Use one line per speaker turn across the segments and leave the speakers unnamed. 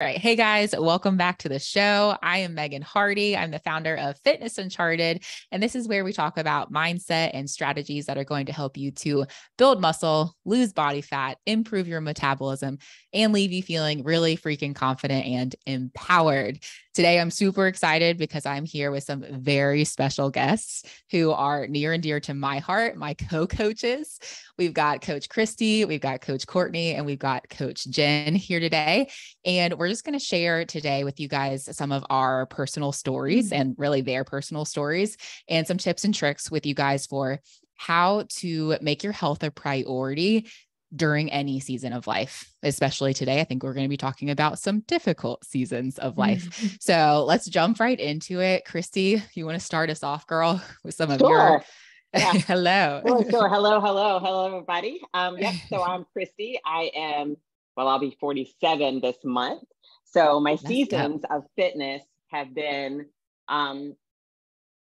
All right. Hey guys, welcome back to the show. I am Megan Hardy. I'm the founder of Fitness Uncharted. And this is where we talk about mindset and strategies that are going to help you to build muscle, lose body fat, improve your metabolism, and leave you feeling really freaking confident and empowered. Today, I'm super excited because I'm here with some very special guests who are near and dear to my heart, my co coaches. We've got Coach Christy, we've got Coach Courtney, and we've got Coach Jen here today. And we're just going to share today with you guys some of our personal stories mm-hmm. and really their personal stories and some tips and tricks with you guys for how to make your health a priority during any season of life, especially today. I think we're going to be talking about some difficult seasons of life. Mm-hmm. So let's jump right into it. Christy, you want to start us off, girl, with some of sure. your.
Yeah.
hello.
Sure, sure. Hello, hello, hello, everybody. Um, yep. So I'm Christy. I am, well, I'll be 47 this month. So my That's seasons tough. of fitness have been um,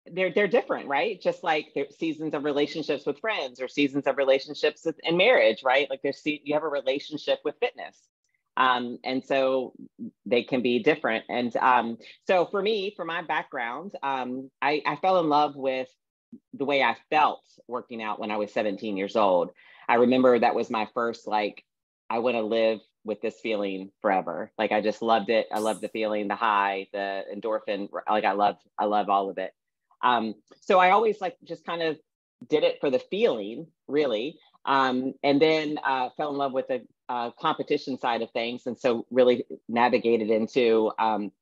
they're they're different, right? Just like seasons of relationships with friends or seasons of relationships with, in marriage, right? Like there's you have a relationship with fitness. Um, and so they can be different. And um, so for me, for my background, um, I, I fell in love with the way I felt working out when I was 17 years old. I remember that was my first like, I want to live with this feeling forever. Like I just loved it. I loved the feeling, the high, the endorphin. Like I love, I love all of it. Um, so I always like just kind of did it for the feeling, really. Um, and then uh, fell in love with the uh, competition side of things. And so really navigated into um,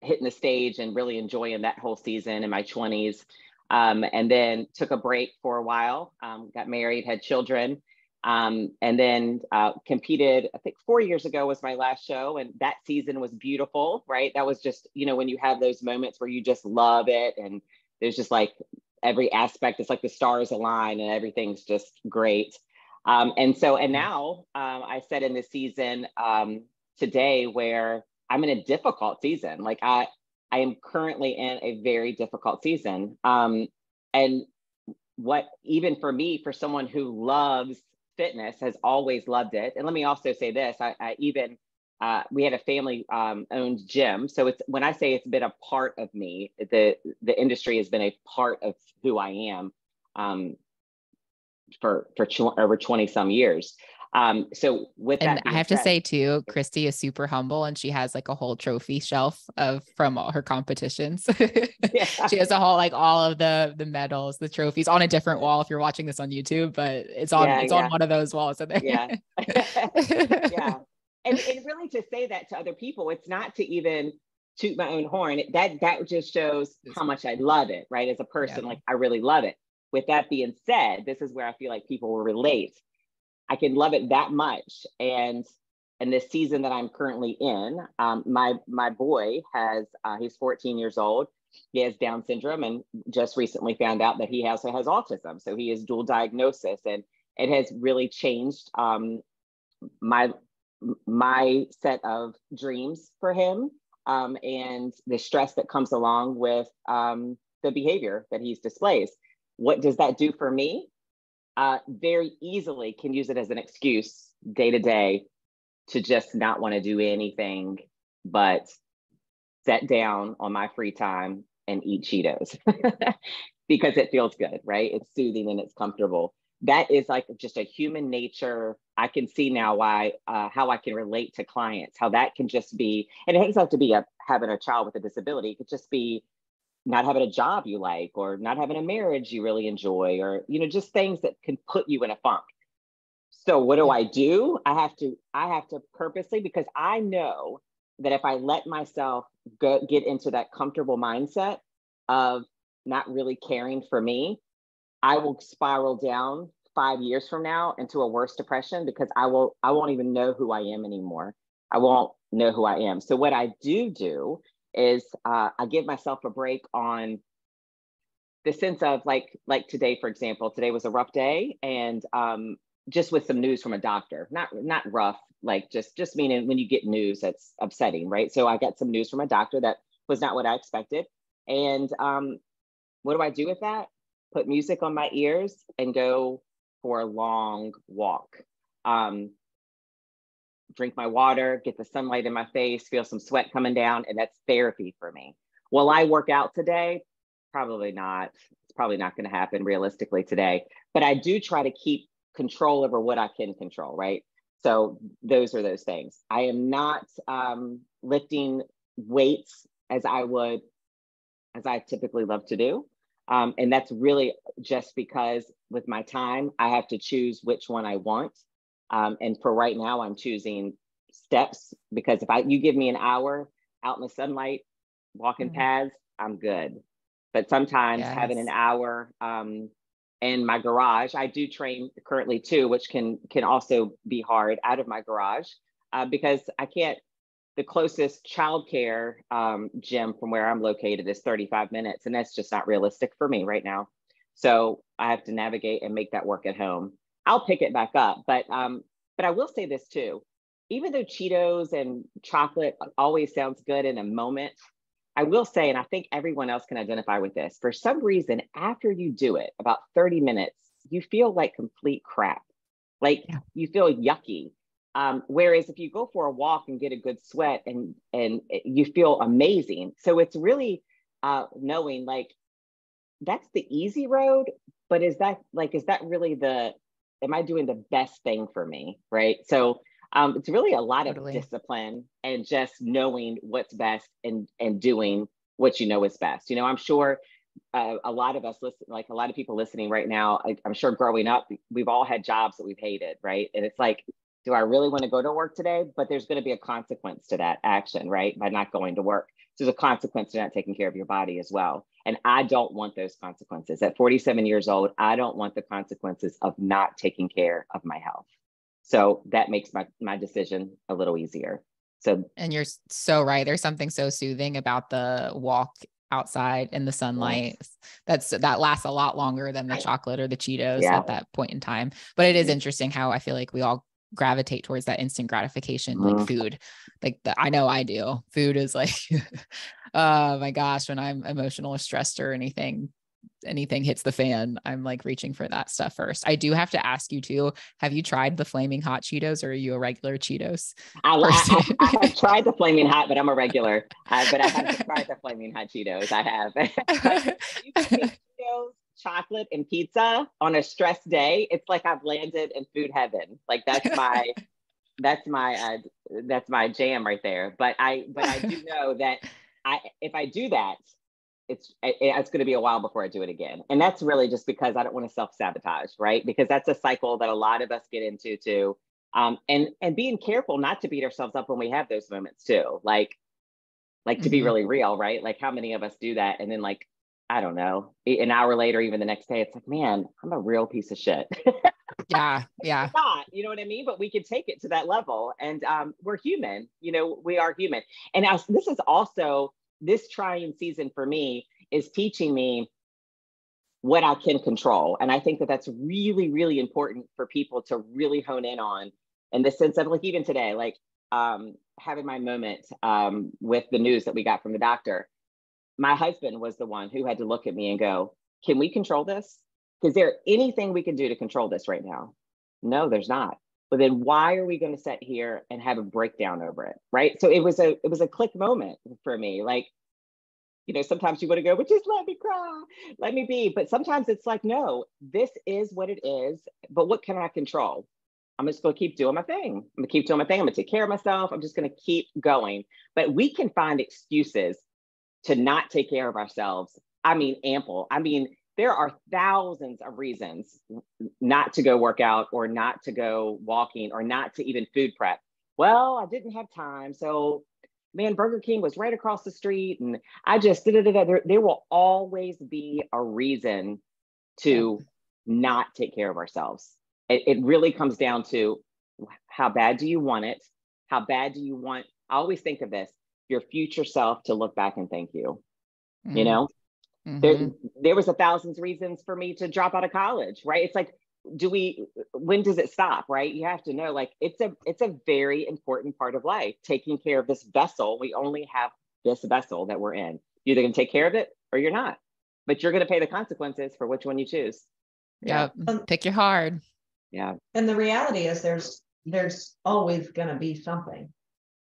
hitting the stage and really enjoying that whole season in my 20s. Um, and then took a break for a while, um, got married, had children, um, and then uh, competed, I think four years ago was my last show. And that season was beautiful, right? That was just, you know, when you have those moments where you just love it and there's just like every aspect, it's like the stars align and everything's just great. Um, and so, and now um, I said in this season um, today where I'm in a difficult season. Like I, I am currently in a very difficult season. Um, and what even for me, for someone who loves fitness has always loved it. And let me also say this: I, I even uh, we had a family um, owned gym, so it's when I say it's been a part of me, the the industry has been a part of who I am um, for for tw- over twenty some years. Um, so with
and
I
have said, to say too, Christy is super humble and she has like a whole trophy shelf of from all her competitions. yeah. she has a whole like all of the the medals, the trophies on a different wall if you're watching this on YouTube, but it's on yeah, it's yeah. on one of those walls in there.
Yeah. yeah. And, and really to say that to other people, it's not to even toot my own horn. That that just shows how much I love it, right? As a person, like I really love it. With that being said, this is where I feel like people will relate I can love it that much. And in this season that I'm currently in, um, my my boy has uh, he's 14 years old. He has Down syndrome, and just recently found out that he also has autism. So he is dual diagnosis, and it has really changed um, my my set of dreams for him um, and the stress that comes along with um, the behavior that he's displays. What does that do for me? Uh, very easily can use it as an excuse day to day to just not want to do anything but sit down on my free time and eat Cheetos because it feels good, right? It's soothing and it's comfortable. That is like just a human nature. I can see now why, uh, how I can relate to clients, how that can just be, and it doesn't have to be a, having a child with a disability. It could just be not having a job you like or not having a marriage you really enjoy or you know just things that can put you in a funk. So what do i do? I have to i have to purposely because i know that if i let myself go get into that comfortable mindset of not really caring for me i will spiral down five years from now into a worse depression because i will i won't even know who i am anymore. I won't know who i am. So what i do do is uh, I give myself a break on the sense of like like today, for example, today was a rough day, and um, just with some news from a doctor, not not rough, like just just meaning when you get news that's upsetting, right? So I got some news from a doctor that was not what I expected, and um, what do I do with that? Put music on my ears and go for a long walk. Um, drink my water, get the sunlight in my face, feel some sweat coming down, and that's therapy for me. Will I work out today? Probably not. It's probably not going to happen realistically today. But I do try to keep control over what I can control, right? So those are those things. I am not um, lifting weights as I would, as I typically love to do. Um, and that's really just because with my time, I have to choose which one I want. Um, and for right now, I'm choosing steps because if I you give me an hour out in the sunlight, walking mm-hmm. paths, I'm good. But sometimes yes. having an hour um, in my garage, I do train currently too, which can can also be hard out of my garage uh, because I can't. The closest childcare um, gym from where I'm located is 35 minutes, and that's just not realistic for me right now. So I have to navigate and make that work at home. I'll pick it back up, but um, but I will say this too. Even though Cheetos and chocolate always sounds good in a moment, I will say, and I think everyone else can identify with this, for some reason, after you do it, about 30 minutes, you feel like complete crap. Like yeah. you feel yucky. Um, whereas if you go for a walk and get a good sweat and and you feel amazing. So it's really uh, knowing like that's the easy road, but is that like is that really the am I doing the best thing for me? Right. So um, it's really a lot totally. of discipline and just knowing what's best and and doing what you know is best. You know, I'm sure uh, a lot of us listen, like a lot of people listening right now. I, I'm sure growing up, we've all had jobs that we've hated, right? And it's like, do I really want to go to work today? But there's going to be a consequence to that action, right? By not going to work. So there's a consequence to not taking care of your body as well. And I don't want those consequences. At 47 years old, I don't want the consequences of not taking care of my health. So that makes my, my decision a little easier. So,
and you're so right. There's something so soothing about the walk outside in the sunlight. Yes. That's that lasts a lot longer than the chocolate or the Cheetos yeah. at that point in time. But it is mm-hmm. interesting how I feel like we all gravitate towards that instant gratification, like mm-hmm. food. Like the, I know I do. Food is like, oh my gosh, when I'm emotional or stressed or anything, anything hits the fan, I'm like reaching for that stuff first. I do have to ask you too. Have you tried the flaming hot Cheetos or are you a regular Cheetos?
I, have tried the flaming hot, but I'm a regular. Uh, but I haven't tried the flaming hot Cheetos. I have. Chocolate, and pizza on a stress day. It's like I've landed in food heaven. Like that's my. that's my uh, that's my jam right there but i but i do know that i if i do that it's it's going to be a while before I do it again. And that's really just because I don't want to self sabotage, right? Because that's a cycle that a lot of us get into too. Um, and and being careful not to beat ourselves up when we have those moments too. Like like to mm-hmm. be really real, right? Like how many of us do that and then like I don't know, an hour later, even the next day, it's like, man, I'm a real piece of shit.
yeah, yeah.
not, you know what I mean? But we can take it to that level, and um, we're human. You know, we are human. And as, this is also this trying season for me is teaching me what I can control. And I think that that's really, really important for people to really hone in on in the sense of like, even today, like um, having my moment um, with the news that we got from the doctor. My husband was the one who had to look at me and go, Can we control this? Is there anything we can do to control this right now? No, there's not. But then why are we going to sit here and have a breakdown over it? Right. So it was a it was a click moment for me. Like you know, sometimes you want to go, but just let me cry, let me be. But sometimes it's like, no, this is what it is. But what can I control? I'm just going to keep doing my thing. I'm going to keep doing my thing. I'm going to take care of myself. I'm just going to keep going. But we can find excuses to not take care of ourselves. I mean, ample. I mean, there are thousands of reasons not to go work out or not to go walking or not to even food prep. Well, I didn't have time. So man, Burger King was right across the street. And I just, da, da, da, there, there will always be a reason to not take care of ourselves. It, it really comes down to how bad do you want it? How bad do you want? I always think of this your future self to look back and thank you. Mm-hmm. You know, mm-hmm. there, there was a thousands reasons for me to drop out of college, right? It's like do we when does it stop right you have to know like it's a it's a very important part of life taking care of this vessel we only have this vessel that we're in you're either going to take care of it or you're not but you're going to pay the consequences for which one you choose
yeah, yeah. pick your hard
yeah
and the reality is there's there's always going to be something.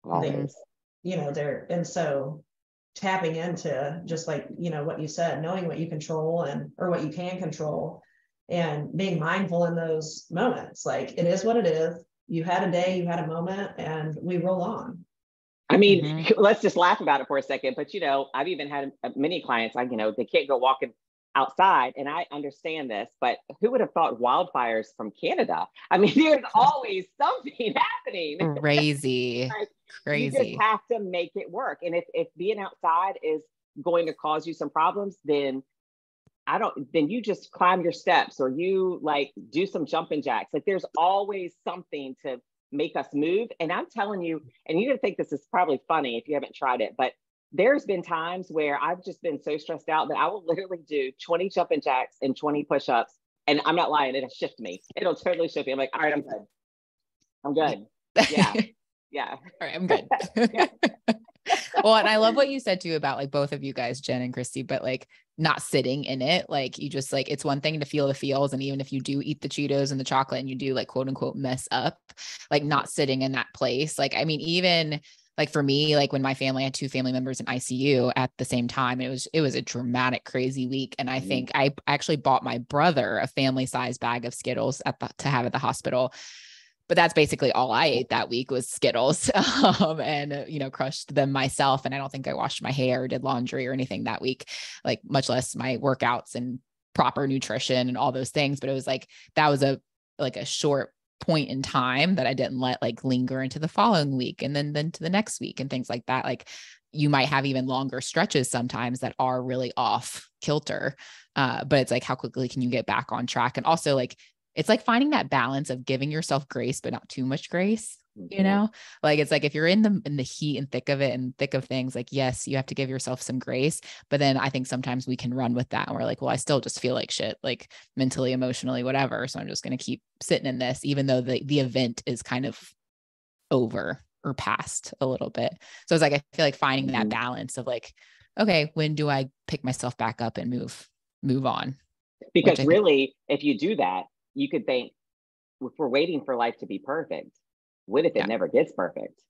Always.
You know, they're and so tapping into just like, you know, what you said, knowing what you control and, or what you can control and being mindful in those moments. Like it is what it is. You had a day, you had a moment, and we roll on.
I mean, mm-hmm. let's just laugh about it for a second. But you know, I've even had uh, many clients, like you know, they can't go walking outside, and I understand this. But who would have thought wildfires from Canada? I mean, there's always something happening.
Crazy, like, crazy.
You just have to make it work. And if if being outside is going to cause you some problems, then I don't, then you just climb your steps or you like do some jumping jacks. Like there's always something to make us move. And I'm telling you, and you don't think this is probably funny if you haven't tried it, but there's been times where I've just been so stressed out that I will literally do 20 jumping jacks and 20 push-ups. And I'm not lying, it'll shift me. It'll totally shift me. I'm like, all right, I'm good. I'm good. Yeah. yeah.
All right, I'm good. well, and I love what you said too about like both of you guys, Jen and Christy, but like not sitting in it. Like you just like it's one thing to feel the feels. And even if you do eat the Cheetos and the chocolate and you do like quote unquote mess up, like not sitting in that place. Like, I mean, even like for me, like when my family had two family members in ICU at the same time, it was it was a dramatic, crazy week. And I mm-hmm. think I actually bought my brother a family size bag of Skittles at the, to have at the hospital but that's basically all I ate that week was Skittles um, and, you know, crushed them myself. And I don't think I washed my hair, or did laundry or anything that week, like much less my workouts and proper nutrition and all those things. But it was like, that was a, like a short point in time that I didn't let like linger into the following week and then, then to the next week and things like that. Like you might have even longer stretches sometimes that are really off kilter. Uh, but it's like, how quickly can you get back on track? And also like it's like finding that balance of giving yourself grace but not too much grace you mm-hmm. know like it's like if you're in the in the heat and thick of it and thick of things like yes you have to give yourself some grace but then i think sometimes we can run with that and we're like well i still just feel like shit like mentally emotionally whatever so i'm just going to keep sitting in this even though the the event is kind of over or past a little bit so it's like i feel like finding that mm-hmm. balance of like okay when do i pick myself back up and move move on
because really if you do that you could think if we're waiting for life to be perfect, what if it yeah. never gets perfect?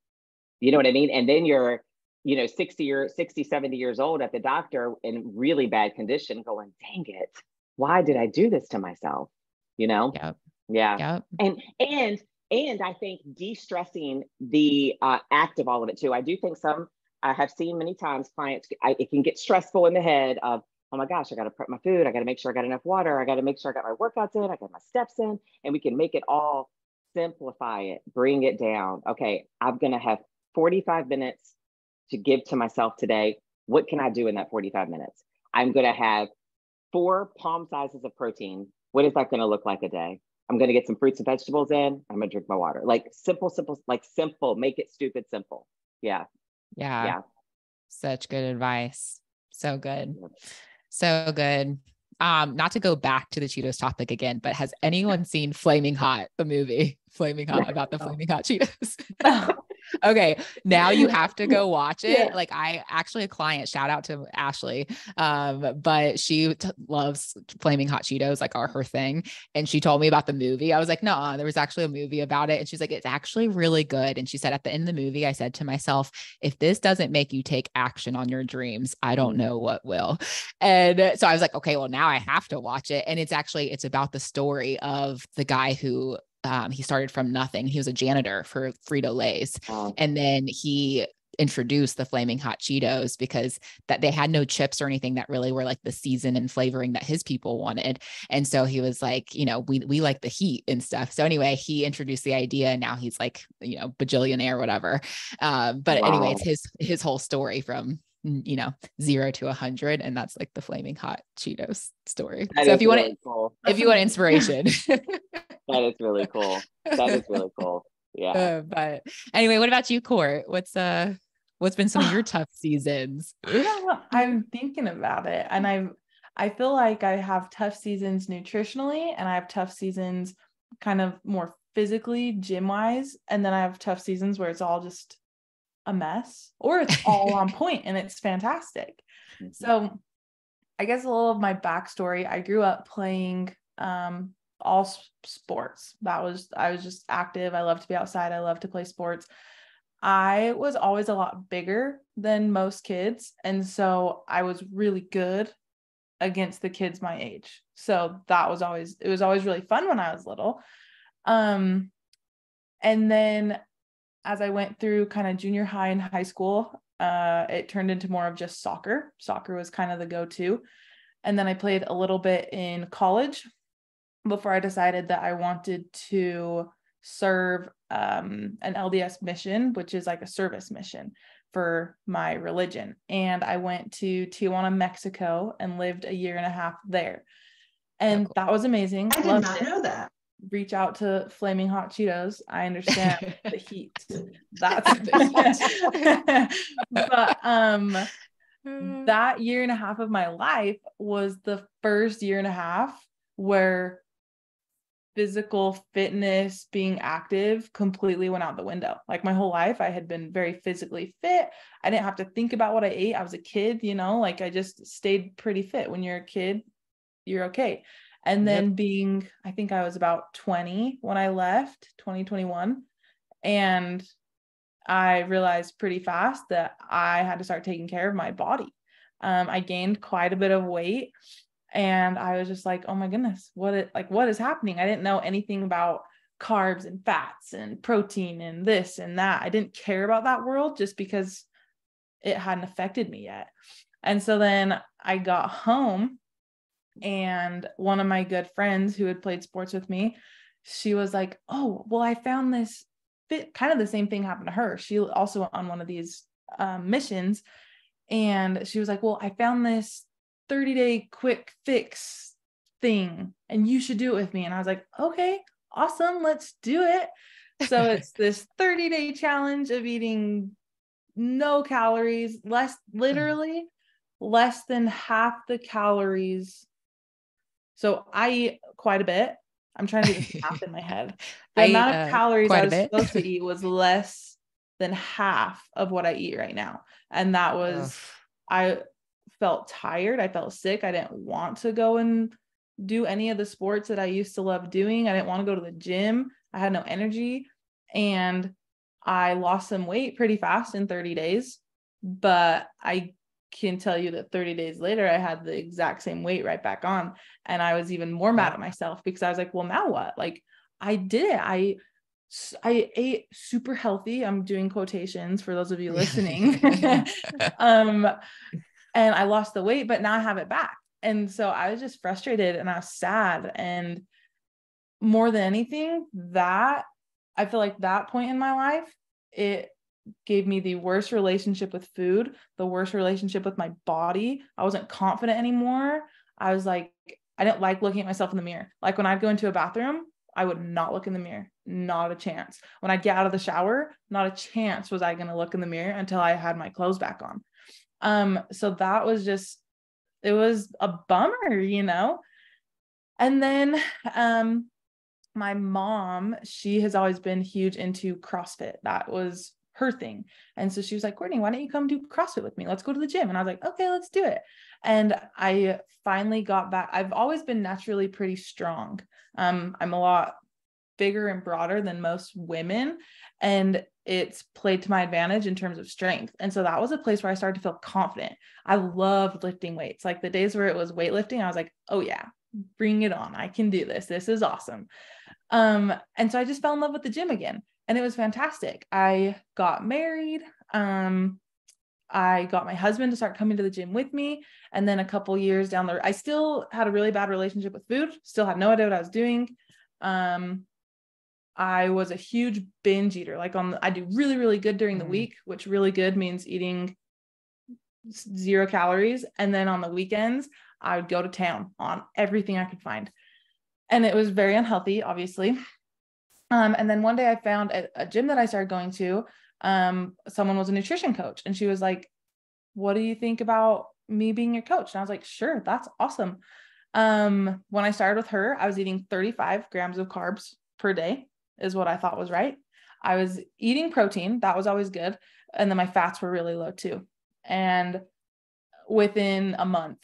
You know what I mean? And then you're, you know, 60 or 60, 70 years old at the doctor in really bad condition going, dang it, why did I do this to myself? You know?
Yeah.
Yeah.
Yep.
And and and I think de-stressing the uh, act of all of it too. I do think some I have seen many times clients I, it can get stressful in the head of oh my gosh, I got to prep my food. I got to make sure I got enough water. I got to make sure I got my workouts in. I got my steps in. And we can make it all simplify it, bring it down. Okay, I'm going to have 45 minutes to give to myself today. What can I do in that 45 minutes? I'm going to have four palm sizes of protein. What is that going to look like a day? I'm going to get some fruits and vegetables in. I'm going to drink my water. Like simple, simple, like simple, make it stupid simple. Yeah.
Yeah. Yeah. Such good advice. So good. So good. Um, not to go back to the Cheetos topic again, but has anyone seen Flaming Hot, the movie Flaming Hot about the Flaming Hot Cheetos? okay, now you have to go watch it. Yeah. Like I actually a client, shout out to Ashley. Um, but she t- loves flaming hot Cheetos, like are her thing. And she told me about the movie. I was like, no, there was actually a movie about it. And she's like, it's actually really good. And she said at the end of the movie, I said to myself, if this doesn't make you take action on your dreams, I don't know what will. And so I was like, okay, well, now I have to watch it. And it's actually it's about the story of the guy who um, he started from nothing. He was a janitor for Frito Lay's, oh. and then he introduced the flaming hot Cheetos because that they had no chips or anything that really were like the season and flavoring that his people wanted. And so he was like, you know, we we like the heat and stuff. So anyway, he introduced the idea and now he's like, you know, bajillionaire, whatever. Um, but wow. anyway, it's his his whole story from you know, zero to a hundred. And that's like the flaming hot Cheetos story. That so if you really want cool. if you want inspiration.
that is really cool. That is really cool. Yeah. Uh,
but anyway, what about you, Court? What's uh what's been some of your tough seasons?
I'm thinking about it. And I I feel like I have tough seasons nutritionally and I have tough seasons kind of more physically gym wise. And then I have tough seasons where it's all just a mess or it's all on point and it's fantastic. Mm-hmm. So I guess a little of my backstory, I grew up playing um, all sports. That was I was just active. I love to be outside. I love to play sports. I was always a lot bigger than most kids. And so I was really good against the kids my age. So that was always it was always really fun when I was little. Um and then as I went through kind of junior high and high school, uh it turned into more of just soccer. Soccer was kind of the go-to. And then I played a little bit in college before I decided that I wanted to serve um, an LDS mission, which is like a service mission for my religion. And I went to Tijuana, Mexico, and lived a year and a half there. And cool. that was amazing.
I did Loved not it. know that.
Reach out to Flaming Hot Cheetos. I understand the heat. That's but um that year and a half of my life was the first year and a half where physical fitness, being active completely went out the window. Like my whole life, I had been very physically fit. I didn't have to think about what I ate. I was a kid, you know, like I just stayed pretty fit. When you're a kid, you're okay. And then yep. being, I think I was about 20 when I left, 2021. And I realized pretty fast that I had to start taking care of my body. Um, I gained quite a bit of weight and i was just like oh my goodness what it like what is happening i didn't know anything about carbs and fats and protein and this and that i didn't care about that world just because it hadn't affected me yet and so then i got home and one of my good friends who had played sports with me she was like oh well i found this fit kind of the same thing happened to her she also went on one of these um, missions and she was like well i found this 30 day quick fix thing and you should do it with me. And I was like, okay, awesome, let's do it. So it's this 30 day challenge of eating no calories, less literally less than half the calories. So I eat quite a bit. I'm trying to do this math in my head. The I amount eat, of uh, calories I was supposed to eat was less than half of what I eat right now. And that was I felt tired. I felt sick. I didn't want to go and do any of the sports that I used to love doing. I didn't want to go to the gym. I had no energy. And I lost some weight pretty fast in 30 days. But I can tell you that 30 days later, I had the exact same weight right back on. And I was even more mad at myself because I was like, well, now what? Like, I did it. I I ate super healthy. I'm doing quotations for those of you listening. um, and I lost the weight, but now I have it back. And so I was just frustrated and I was sad. And more than anything, that I feel like that point in my life, it gave me the worst relationship with food, the worst relationship with my body. I wasn't confident anymore. I was like, I didn't like looking at myself in the mirror. Like when I'd go into a bathroom, I would not look in the mirror, not a chance. When I get out of the shower, not a chance was I going to look in the mirror until I had my clothes back on. Um, so that was just, it was a bummer, you know? And then um, my mom, she has always been huge into CrossFit. That was her thing. And so she was like, Courtney, why don't you come do CrossFit with me? Let's go to the gym. And I was like, okay, let's do it. And I finally got back. I've always been naturally pretty strong. Um, I'm a lot bigger and broader than most women. And it's played to my advantage in terms of strength. And so that was a place where I started to feel confident. I loved lifting weights. Like the days where it was weightlifting, I was like, oh yeah, bring it on. I can do this. This is awesome. Um, and so I just fell in love with the gym again. And it was fantastic. I got married. Um, I got my husband to start coming to the gym with me. And then a couple years down the road, I still had a really bad relationship with food, still had no idea what I was doing. Um, I was a huge binge eater. Like on the, I do really really good during the mm. week, which really good means eating zero calories and then on the weekends I would go to town on everything I could find. And it was very unhealthy, obviously. Um, and then one day I found a, a gym that I started going to. Um, someone was a nutrition coach, and she was like, "What do you think about me being your coach?" And I was like, "Sure, that's awesome." Um, when I started with her, I was eating 35 grams of carbs per day is what I thought was right. I was eating protein, that was always good. And then my fats were really low too. And within a month,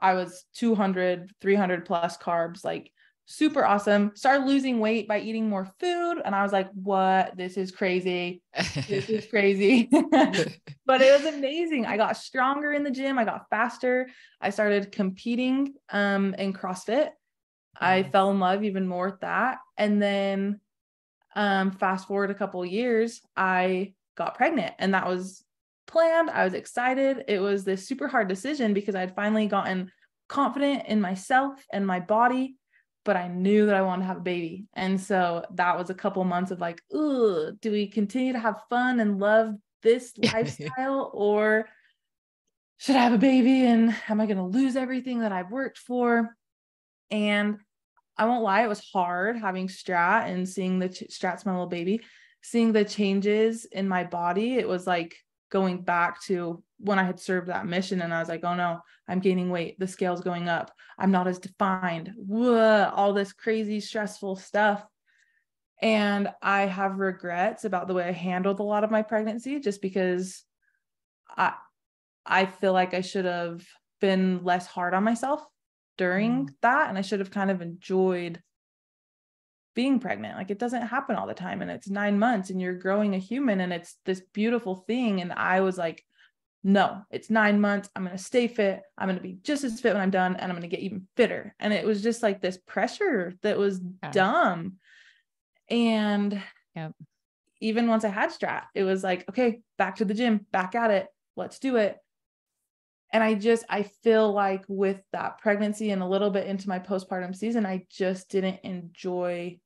I was 200, 300 plus carbs, like super awesome. Started losing weight by eating more food. And I was like, what? This is crazy. This is crazy. but it was amazing. I got stronger in the gym. I got faster. I started competing um, in CrossFit. I fell in love even more with that. And then um, fast forward a couple years, I got pregnant and that was planned. I was excited. It was this super hard decision because I'd finally gotten confident in myself and my body but I knew that I wanted to have a baby. And so that was a couple months of like, ooh, do we continue to have fun and love this lifestyle or should I have a baby and am I going to lose everything that I've worked for? And I won't lie, it was hard having Strat and seeing the ch- Strat's my little baby, seeing the changes in my body. It was like going back to when I had served that mission and I was like, oh no, I'm gaining weight. The scale's going up. I'm not as defined. Whoa, all this crazy, stressful stuff. And I have regrets about the way I handled a lot of my pregnancy just because I I feel like I should have been less hard on myself during mm. that. And I should have kind of enjoyed being pregnant. Like it doesn't happen all the time. And it's nine months and you're growing a human and it's this beautiful thing. And I was like, no, it's nine months. I'm going to stay fit. I'm going to be just as fit when I'm done and I'm going to get even fitter. And it was just like this pressure that was yeah. dumb. And yep. even once I had strat, it was like, okay, back to the gym, back at it. Let's do it. And I just, I feel like with that pregnancy and a little bit into my postpartum season, I just didn't enjoy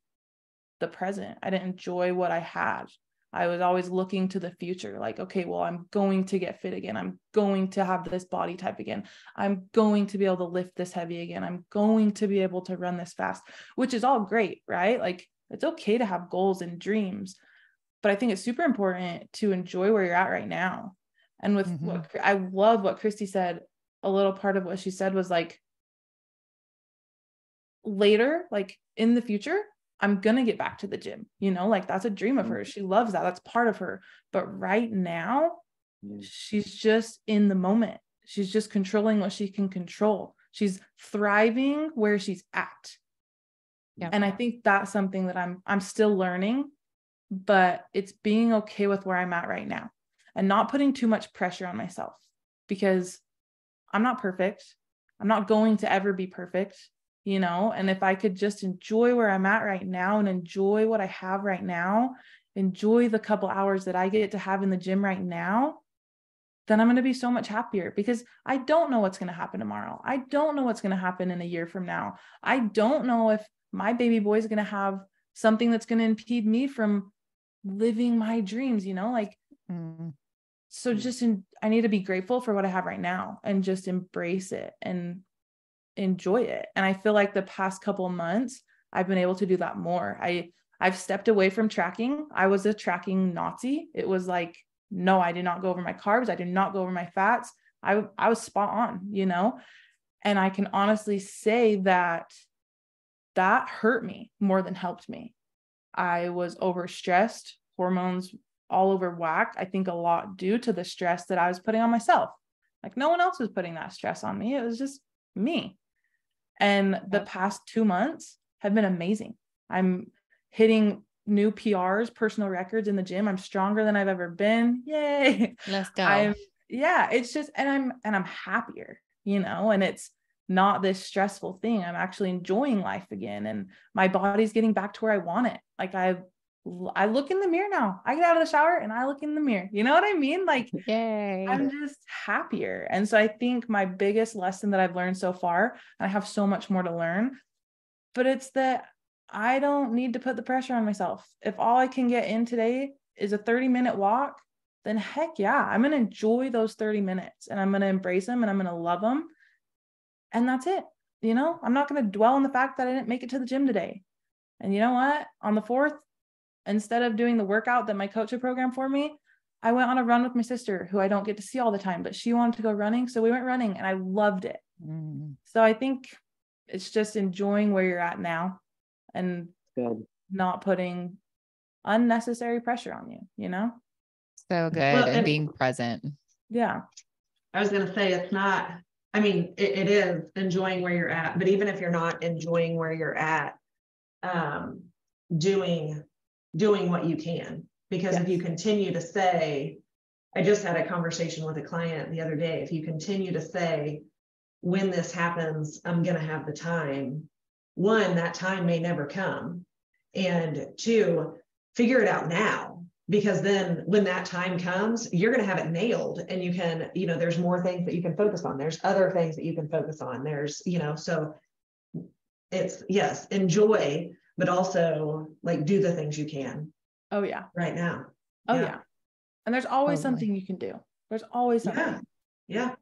the present. I didn't enjoy what I had. I was always looking to the future, like, okay, well, I'm going to get fit again. I'm going to have this body type again. I'm going to be able to lift this heavy again. I'm going to be able to run this fast, which is all great, right? Like, it's okay to have goals and dreams. But I think it's super important to enjoy where you're at right now and with mm-hmm. what I love what Christy said, a little part of what she said was like, later, like in the future, I'm going to get back to the gym. You know, like that's a dream of mm-hmm. hers. She loves that. That's part of her. But right now, she's just in the moment. She's just controlling what she can control. She's thriving where she's at. Yeah. And I think that's something that I'm I'm still learning, but it's being okay with where I'm at right now and not putting too much pressure on myself because I'm not perfect. I'm not going to ever be perfect, you know? And if I could just enjoy where I'm at right now and enjoy what I have right now, enjoy the couple hours that I get to have in the gym right now, then I'm going to be so much happier because I don't know what's going to happen tomorrow. I don't know what's going to happen in a year from now. I don't know if my baby boy is going to have something that's going to impede me from living my dreams, you know? Like, mm so just in, i need to be grateful for what i have right now and just embrace it and enjoy it. And i feel like the past couple months i've been able to do that more. I i've stepped away from tracking. I was a tracking nazi. It was like no i did not go over my carbs. I did not go over my fats. I i was spot on you know? And i can honestly say that that hurt me more than helped me. I was overstressed. Hormones all over whack, I think a lot due to the stress that I was putting on myself. Like no one else was putting that stress on me. It was just me. And the past two months have been amazing. I'm hitting new PRs, personal records in the gym. I'm stronger than I've ever been. Yay.
Let's go.
I'm, yeah, it's just, and I'm, and I'm happier, you know, and it's not this stressful thing. I'm actually enjoying life again and my body's getting back to where I want it. Like I've I look in the mirror now. I get out of the shower and I look in the mirror. You know what I mean? Like,
Yay.
I'm just happier. And so I think my biggest lesson that I've learned so far, and I have so much more to learn, but it's that I don't need to put the pressure on myself. If all I can get in today is a 30 minute walk, then heck yeah, I'm going to enjoy those 30 minutes and I'm going to embrace them and I'm going to love them. And that's it. You know, I'm not going to dwell on the fact that I didn't make it to the gym today. And you know what? On the fourth, instead of doing the workout that my coach had programmed for me, I went on a run with my sister, who I don't get to see all the time, but she wanted to go running. So we went running and I loved it. Mm. So I think it's just enjoying where you're at now and good. not putting unnecessary pressure on you, you know?
So good. Well, and, and being present.
Yeah.
I was going to say, it's not, I mean, it, it is enjoying where you're at, but even if you're not enjoying where you're at, um, doing doing what you can. Because yes. if you continue to say, I just had a conversation with a client the other day. If you continue to say, when this happens, I'm going to have the time, one, that time may never come. And two, figure it out now because then when that time comes you're going to have it nailed and you can you know there's more things that you can focus on there's other things that you can focus on there's you know so it's yes enjoy but also like do the things you can
oh yeah
right now
oh yeah, yeah. and there's always totally. something you can do there's always something
yeah yeah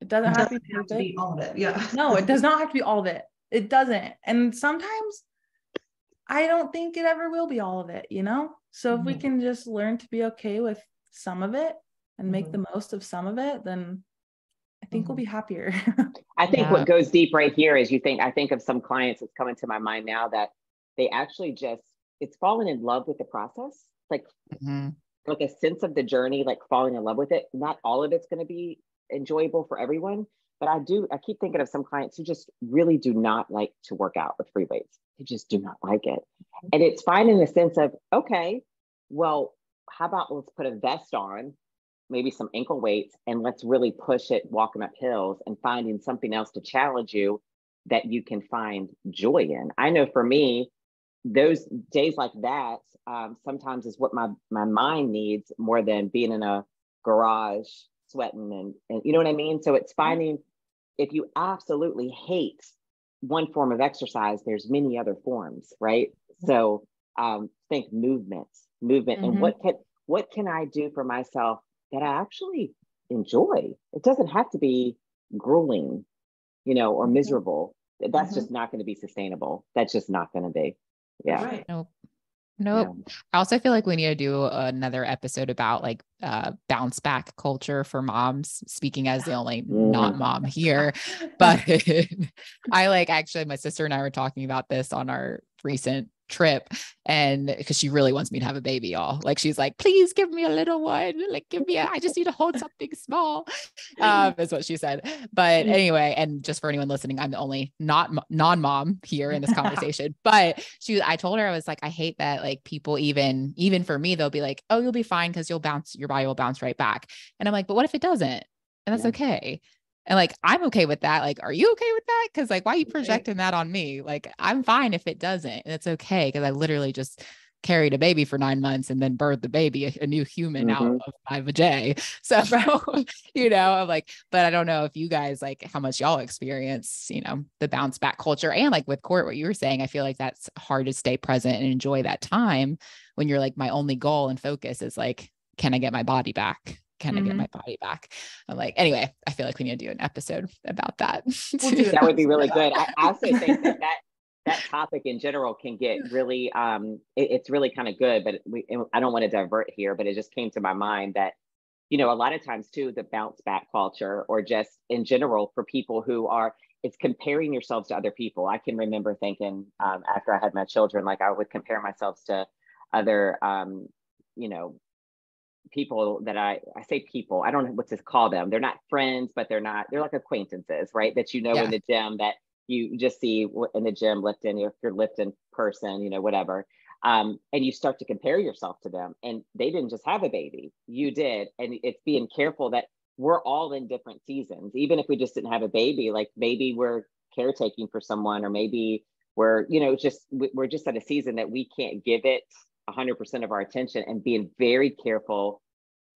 it doesn't,
it
have, to,
have to be all of it yeah
no it does not have to be all of it it doesn't and sometimes i don't think it ever will be all of it you know so mm-hmm. if we mm-hmm. can just learn to be okay with some of it and make mm-hmm. the most of some of it then I think we'll mm-hmm. be happier.
I think yeah. what goes deep right here is you think I think of some clients that's coming to my mind now that they actually just it's falling in love with the process like mm-hmm. like a sense of the journey like falling in love with it. Not all of it's going to be enjoyable for everyone but i do i keep thinking of some clients who just really do not like to work out with free weights. They just do not like it. And it's fine in the sense of okay well how about let's put a vest on maybe some ankle weights and let's really push it walking up hills and finding something else to challenge you that you can find joy in. I know for me those days like that um, sometimes is what my my mind needs more than being in a garage sweating and, and you know what I mean. So it's mm-hmm. finding if you absolutely hate one form of exercise, there's many other forms, right? Mm-hmm. So um, think movement, movement, mm-hmm. and what can what can I do for myself that I actually enjoy? It doesn't have to be grueling, you know, or mm-hmm. miserable. That's mm-hmm. just not going to be sustainable. That's just not going to be. Yeah.
Right. Nope. Nope. Yeah. I also feel like we need to do another episode about like uh, bounce back culture for moms, speaking as the only mm. not mom here. But I like actually, my sister and I were talking about this on our recent trip and because she really wants me to have a baby y'all. Like she's like please give me a little one. Like give me a, I just need to hold something small. Um is what she said. But anyway and just for anyone listening I'm the only not non-mom here in this conversation. But she I told her I was like I hate that like people even even for me they'll be like oh you'll be fine because you'll bounce your body will bounce right back and I'm like but what if it doesn't? And that's yeah. okay and like, I'm okay with that. Like, are you okay with that? Cause like, why are you projecting that on me? Like, I'm fine if it doesn't. And it's okay. Cause I literally just carried a baby for nine months and then birthed the baby, a, a new human mm-hmm. out of my vajay. So, you know, I'm like, but I don't know if you guys like how much y'all experience, you know, the bounce back culture and like with court, what you were saying, I feel like that's hard to stay present and enjoy that time when you're like, my only goal and focus is like, can I get my body back? Kind of mm-hmm. get my body back. I'm like, anyway, I feel like we need to do an episode about that.
that would be really good. I also think that that that topic in general can get really um it, it's really kind of good but we i don't want to divert here but it just came to my mind that you know a lot of times too the bounce back culture or just in general for people who are it's comparing yourselves to other people i can remember thinking um, after i had my children like i would compare myself to other um, you know people that I I say people, I don't know what to call them. They're not friends, but they're not, they're like acquaintances, right? That you know yeah. in the gym that you just see in the gym lifting, if you're lifting person, you know, whatever. Um, and you start to compare yourself to them. And they didn't just have a baby, you did. And it's being careful that we're all in different seasons. Even if we just didn't have a baby, like maybe we're caretaking for someone, or maybe we're, you know, just we're just at a season that we can't give it 100% of our attention and being very careful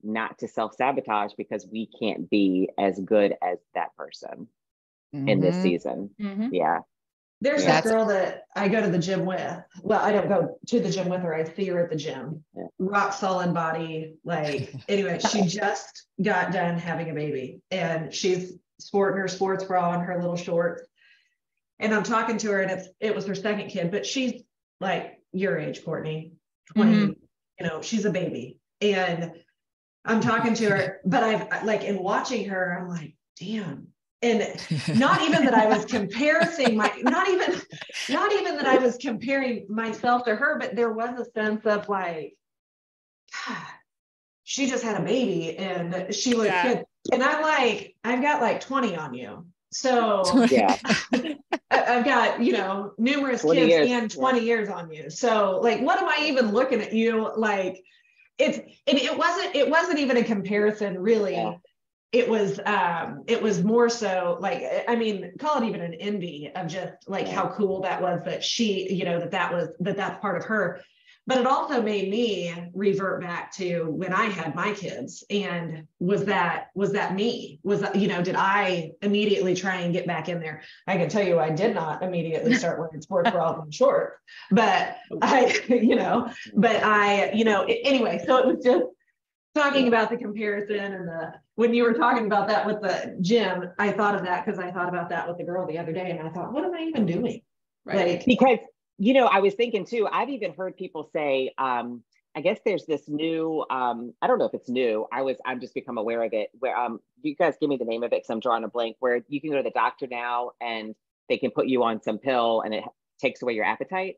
not to self sabotage because we can't be as good as that person mm-hmm. in this mm-hmm. season. Mm-hmm. Yeah.
There's yeah. a girl that I go to the gym with. Well, I don't go to the gym with her. I see her at the gym. Yeah. Rock solid body. Like, anyway, she just got done having a baby and she's sporting her sports bra and her little shorts. And I'm talking to her and it's, it was her second kid, but she's like your age, Courtney, 20, mm-hmm. you know, she's a baby. And I'm talking to her, but I've like in watching her, I'm like, damn. And not even that I was comparing my, not even, not even that I was comparing myself to her, but there was a sense of like, God, she just had a baby and she looks yeah. good. and I'm like, I've got like 20 on you. So yeah, I've got, you know, numerous kids years. and 20 yeah. years on you. So like, what am I even looking at you? Like it's, and it wasn't, it wasn't even a comparison really. Yeah. It was, um, it was more so like, I mean, call it even an envy of just like yeah. how cool that was that she, you know, that that was, that that's part of her but it also made me revert back to when I had my kids and was that was that me? Was that you know did I immediately try and get back in there? I can tell you I did not immediately start wearing sports bras and shorts but I you know but I you know anyway so it was just talking about the comparison and the when you were talking about that with the gym I thought of that because I thought about that with the girl the other day and I thought what am I even doing?
Right. Like, because you know, I was thinking too, I've even heard people say, um, I guess there's this new, um, I don't know if it's new. I was, I'm just become aware of it where, um, you guys give me the name of it because I'm drawing a blank where you can go to the doctor now and they can put you on some pill and it takes away your appetite.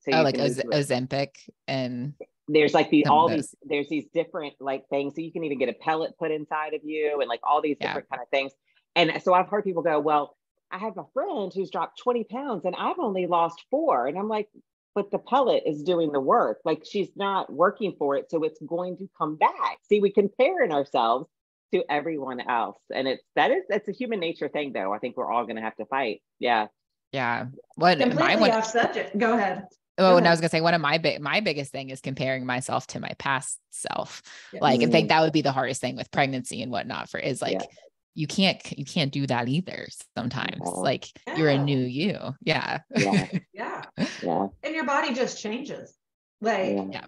So oh, like Oz- Ozempic and
there's like the all these there's these different like things so you can even get a pellet put inside of you and like all these different kind of things and so i've heard people go well I have a friend who's dropped 20 pounds and I've only lost four. And I'm like, but the pellet is doing the work. Like she's not working for it. So it's going to come back. See, we comparing ourselves to everyone else. And it's that is that's a human nature thing though. I think we're all gonna have to fight. Yeah.
Yeah. What
completely my, off subject. Go ahead.
Oh, and I was gonna say one of my big my biggest thing is comparing myself to my past self. Yeah. Like. I think mm. that would be the hardest thing with pregnancy and whatnot for is like yeah you can't you can't do that either sometimes like yeah. you're a new you.
Yeah. Yeah. yeah. Yeah. And your body just changes. Like yeah.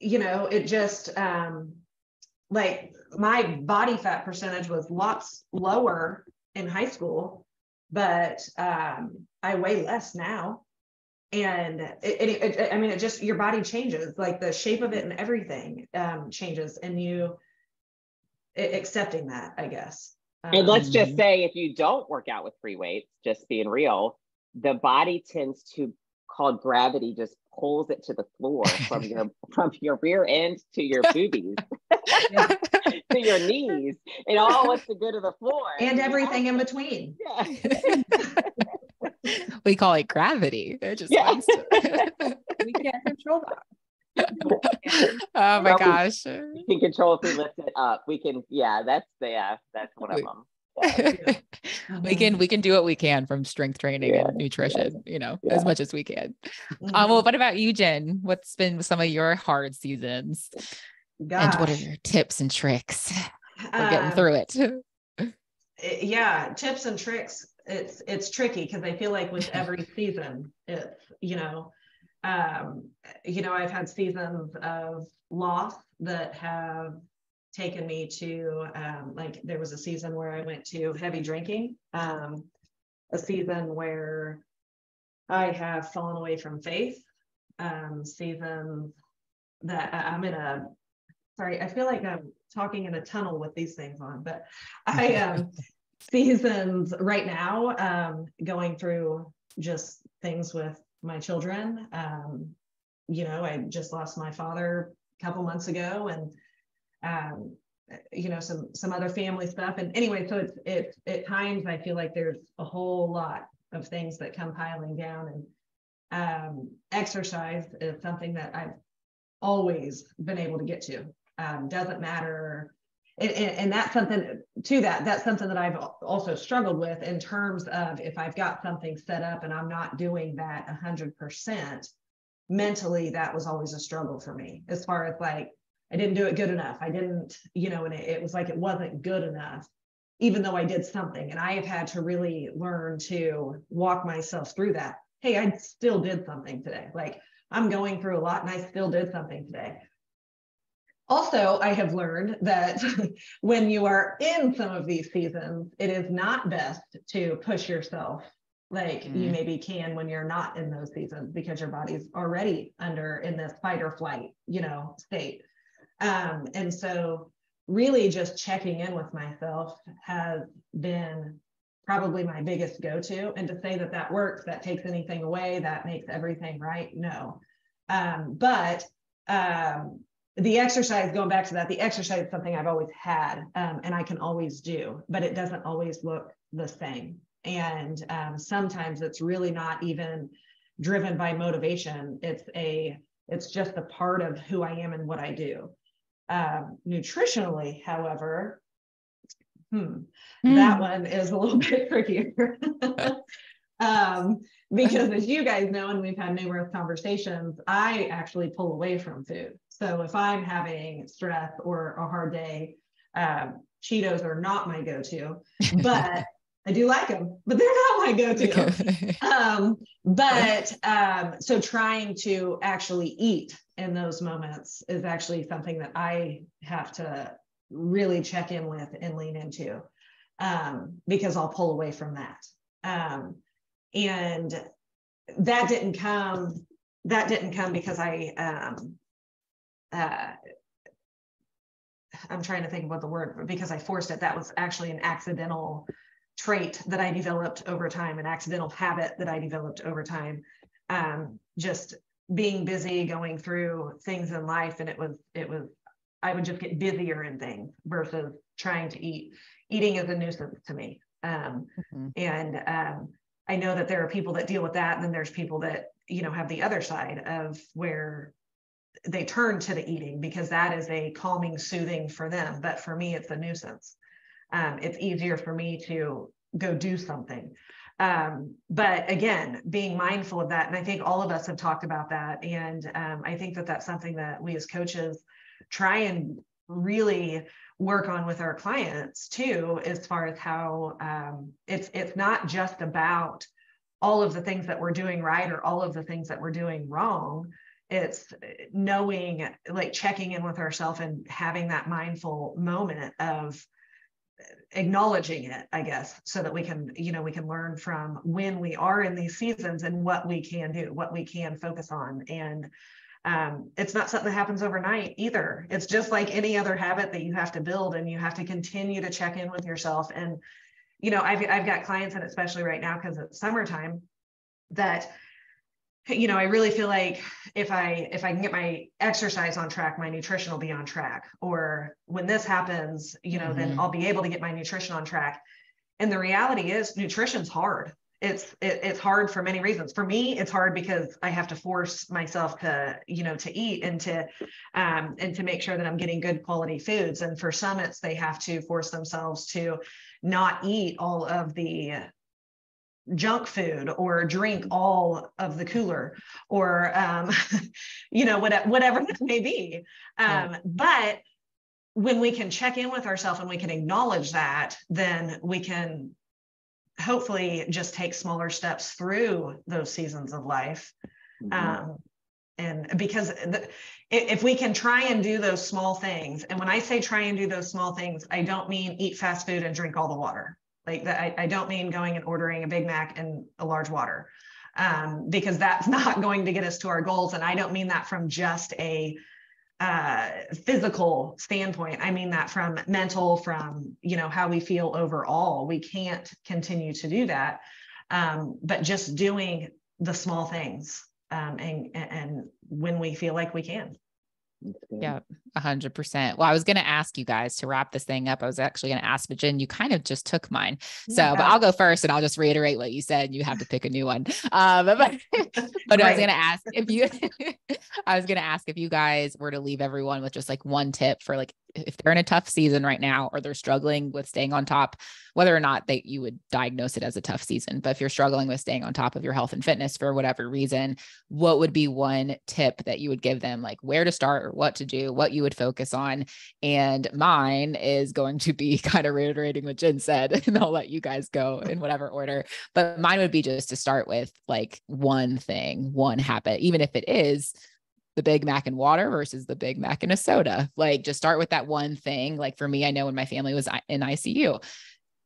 You know it just um like my body fat percentage was lots lower in high school but um i weigh less now. And it, it, it, i mean it just your body changes like the shape of it and everything um changes and you accepting that i guess
and let's just um, say if you don't work out with free weights, just being real, the body tends to called gravity just pulls it to the floor from your from your rear end to your boobies to your knees and all what's the good of the floor.
And everything in between. Yeah.
we call it gravity. It just yeah.
to- we can't control that
oh my gosh.
We, can control if we lift it up. We can, yeah, that's the, yeah, that's one of them. Yeah.
we can we can do what we can from strength training yeah, and nutrition yeah, you know as much as we can mm-hmm. um well what about you jen what's been some of your hard seasons Gosh. and what are your tips and tricks for getting uh, through it
yeah tips and tricks it's it's tricky because i feel like with every season it's you know um, you know, I've had seasons of loss that have taken me to um, like there was a season where I went to heavy drinking, um, a season where I have fallen away from faith, um, seasons that I'm in a sorry, I feel like I'm talking in a tunnel with these things on, but I um seasons right now um going through just things with my children. Um, you know, I just lost my father a couple months ago, and um, you know, some some other family stuff. And anyway, so it's it's at times I feel like there's a whole lot of things that come piling down, and um, exercise is something that I've always been able to get to. Um, doesn't matter and, and, that's something to that that's something that i've also struggled with in terms of if i've got something set up and i'm not doing that 100% mentally that was always a struggle for me. As far as like i didn't do it good enough. I didn't you know and it, it was like it wasn't good enough even though i did something. And i have had to really learn to walk myself through that. Hey i still did something today. Like i'm going through a lot and i still did something today also, I have learned that when you are in some of these seasons, it is not best to push yourself like mm. you maybe can when you're not in those seasons because your body's already under in this fight or flight, you know, state. Um, and so really just checking in with myself has been probably my biggest go-to and to say that that works that takes anything away that makes everything right no um, but um, the exercise, going back to that, the exercise is something I've always had um, and I can always do, but it doesn't always look the same. And um, sometimes it's really not even driven by motivation. It's a, it's just a part of who I am and what I do. Um, nutritionally, however, hmm, mm. that one is a little bit trickier. um, because as you guys know, and we've had numerous conversations, I actually pull away from food. So if I'm having stress or a hard day, um, Cheetos are not my go-to, but I do like them, but they're not my go-to. um, but um, so trying to actually eat in those moments is actually something that I have to really check in with and lean into um, because I'll pull away from that. Um, and that didn't come. That didn't come because I. Uh, I'm trying to think of what the word because I forced it. That was actually an accidental trait that I developed over time, an accidental habit that I developed over time. Um, just being busy, going through things in life, and it was it was I would just get busier in things versus trying to eat. Eating is a nuisance to me, um, mm-hmm. and um, I know that there are people that deal with that, and then there's people that you know have the other side of where they turn to the eating because that is a calming, soothing for them. But for me, it's a nuisance. Um, it's easier for me to go do something. Um, but again, being mindful of that, and I think all of us have talked about that, and um, I think that that's something that we as coaches try and really work on with our clients too as far as how um, it's it's not just about all of the things that we're doing right or all of the things that we're doing wrong it's knowing like checking in with ourselves and having that mindful moment of acknowledging it i guess so that we can you know we can learn from when we are in these seasons and what we can do what we can focus on and um, it's not something that happens overnight either. It's just like any other habit that you have to build and you have to continue to check in with yourself. And, you know, I've, I've got clients and especially right now, because it's summertime that, you know, I really feel like if I, if I can get my exercise on track, my nutrition will be on track. Or when this happens, you know, mm-hmm. then I'll be able to get my nutrition on track. And the reality is nutrition's hard it's it, it's hard for many reasons for me it's hard because i have to force myself to you know to eat and to um, and to make sure that i'm getting good quality foods and for some it's they have to force themselves to not eat all of the junk food or drink all of the cooler or um, you know whatever whatever this may be um, but when we can check in with ourselves and we can acknowledge that then we can hopefully just take smaller steps through those seasons of life. Mm-hmm. Um, and because the, if we can try and do those small things, and when I say try and do those small things, I don't mean eat fast food and drink all the water. Like that, I, I don't mean going and ordering a Big Mac and a large water, um, because that's not going to get us to our goals. And I don't mean that from just a uh, physical standpoint. I mean that from mental, from you know how we feel overall. We can't continue to do that, um, but just doing the small things um, and and when we feel like we can.
Yeah, a hundred percent. Well, I was going to ask you guys to wrap this thing up. I was actually going to ask, but Jen, you kind of just took mine. So, yeah. but I'll go first and I'll just reiterate what you said. You have to pick a new one. Um, but, but right. I was going to ask if you, I was going to ask if you guys were to leave everyone with just like one tip for like if they're in a tough season right now or they're struggling with staying on top, whether or not that you would diagnose it as a tough season, but if you're struggling with staying on top of your health and fitness for whatever reason, what would be one tip that you would give them, like where to start or what to do, what you would focus on? And mine is going to be kind of reiterating what Jen said, and I'll let you guys go in whatever order. But mine would be just to start with like one thing, one habit, even if it is the Big Mac and water versus the Big Mac and a soda. Like just start with that one thing. Like for me, I know when my family was in ICU,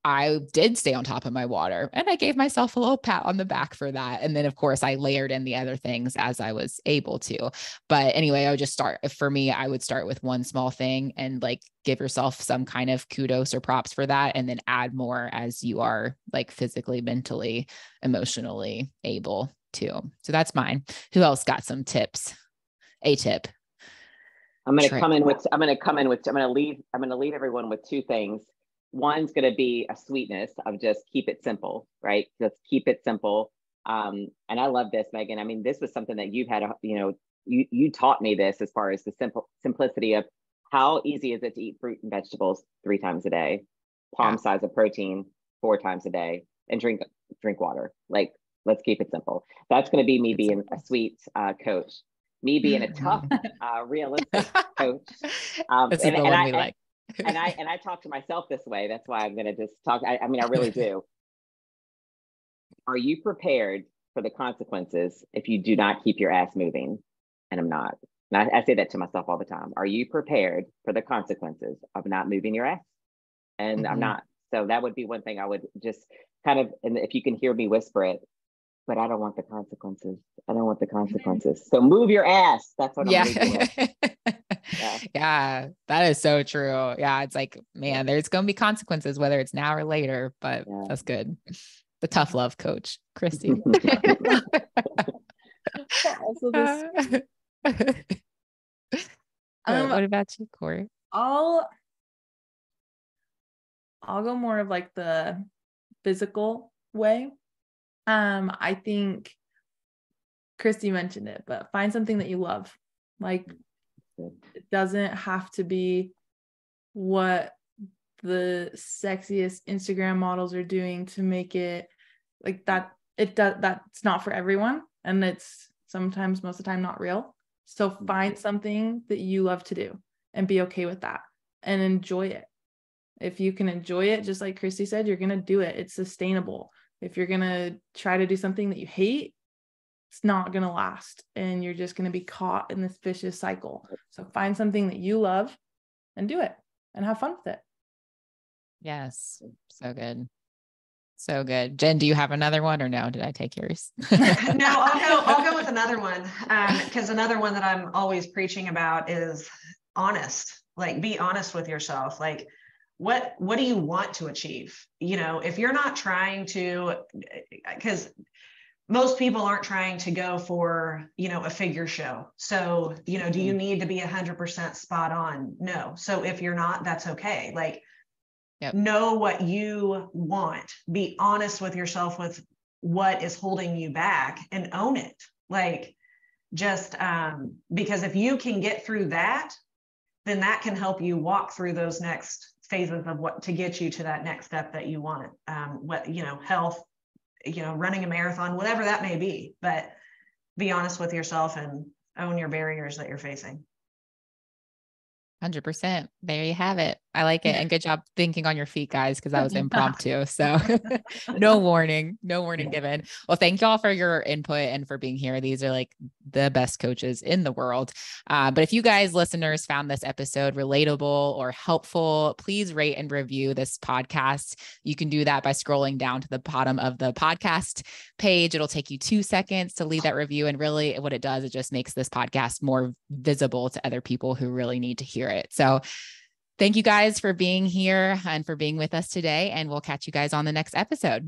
I did stay on top of my water and I gave myself a little pat on the back for that. And then, of course, I layered in the other things as I was able to. But anyway, I would just start for me, I would start with one small thing and like give yourself some kind of kudos or props for that. And then add more as you are like physically, mentally, emotionally able to. So that's mine. Who else got some tips? A tip.
I'm going to come in with, I'm going to come in with, I'm going to leave, I'm going to leave everyone with two things. One's going to be a sweetness of just keep it simple, right? Just keep it simple. Um, and I love this, Megan. I mean, this was something that you've had, a, you know, you, you taught me this as far as the simple simplicity of how easy is it to eat fruit and vegetables three times a day, palm yeah. size of protein four times a day, and drink drink water. Like, let's keep it simple. That's going to be me being a sweet uh, coach me being a tough, uh, realistic coach.
Um, That's and, the and one I, we
like. and I and I talk to myself this way. That's why I'm going to just talk. I, I mean, I really do. Are you prepared for the consequences if you do not keep your ass moving? And I'm not. And I, I say that to myself all the time. Are you prepared for the consequences of not moving your ass? And mm-hmm. I'm not. So that would be one thing I would just kind of, and if you can hear me whisper it, but I don't want the consequences. I don't want the consequences. So move your ass. That's what I'm yeah.
yeah. yeah, that is so true. Yeah, it's like, man, there's going to be consequences, whether it's now or later, but yeah. that's good. The tough love coach, Christy. um, what about you, Corey?
I'll I'll go more of like the physical way um, I think Christy mentioned it, but find something that you love. Like it doesn't have to be what the sexiest Instagram models are doing to make it like that it does that's not for everyone and it's sometimes most of the time not real. So find something that you love to do and be okay with that and enjoy it. If you can enjoy it, just like Christy said, you're going to do it. It's sustainable if you're going to try to do something that you hate, it's not going to last and you're just going to be caught in this vicious cycle. So find something that you love and do it and have fun with it.
Yes. So good. So good. Jen, do you have another one or no? Did I take yours?
no, I'll go, I'll go with another one. Um, cause another one that I'm always preaching about is honest, like be honest with yourself. Like what what do you want to achieve? You know if you're not trying to because most people aren't trying to go for you know a figure show. So you know do you mm-hmm. need to be 100% spot on? No. So if you're not that's okay. Like yep. know what you want. Be honest with yourself with what is holding you back and own it. Like just um because if you can get through that then that can help you walk through those next phases of what to get you to that next step that you want. Um, what you know health you know running a marathon whatever that may be but be honest with yourself and own your barriers that you're facing.
100% there you have it I like it. And good job thinking on your feet, guys, because that was impromptu. So no warning, no warning given. Well, thank y'all for your input and for being here. These are like the best coaches in the world. Uh, but if you guys, listeners, found this episode relatable or helpful, please rate and review this podcast. You can do that by scrolling down to the bottom of the podcast page. It'll take you two seconds to leave that review. And really, what it does, it just makes this podcast more visible to other people who really need to hear it. So, Thank you guys for being here and for being with us today. And we'll catch you guys on the next episode.